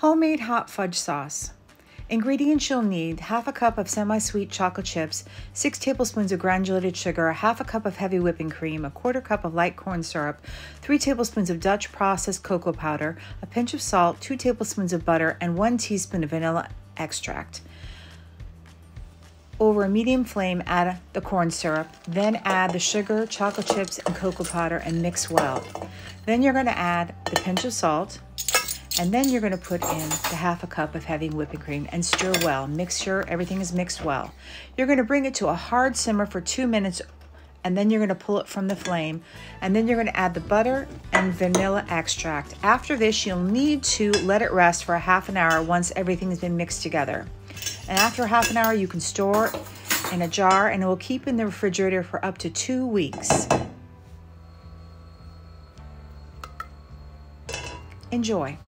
Homemade hot fudge sauce. Ingredients you'll need half a cup of semi sweet chocolate chips, 6 tablespoons of granulated sugar, half a cup of heavy whipping cream, a quarter cup of light corn syrup, 3 tablespoons of Dutch processed cocoa powder, a pinch of salt, 2 tablespoons of butter, and 1 teaspoon of vanilla extract. Over a medium flame, add the corn syrup, then add the sugar, chocolate chips, and cocoa powder and mix well. Then you're going to add the pinch of salt, and then you're going to put in the half a cup of heavy whipping cream and stir well. Mix sure everything is mixed well. You're going to bring it to a hard simmer for two minutes and then you're going to pull it from the flame and then you're going to add the butter and vanilla extract. After this, you'll need to let it rest for a half an hour once everything has been mixed together. And after half an hour, you can store in a jar and it will keep in the refrigerator for up to two weeks. Enjoy.